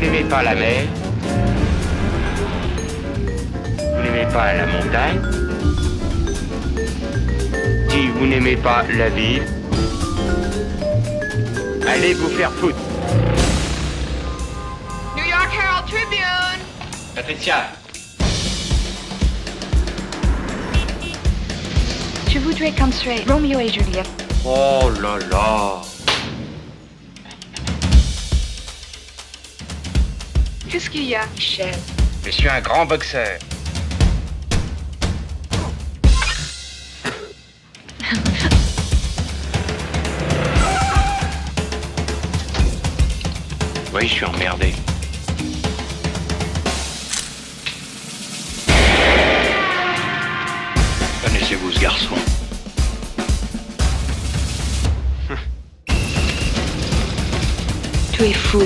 Vous n'aimez pas la mer Vous n'aimez pas la montagne Si vous n'aimez pas la ville, allez vous faire foutre. New York Herald Tribune. Patricia, Je voudrais construire Roméo et Juliette. Oh là là Qu'est-ce qu'il y a, Michel? Je suis un grand boxeur. Oui, je suis emmerdé. Connaissez-vous ce garçon? Tu es fou.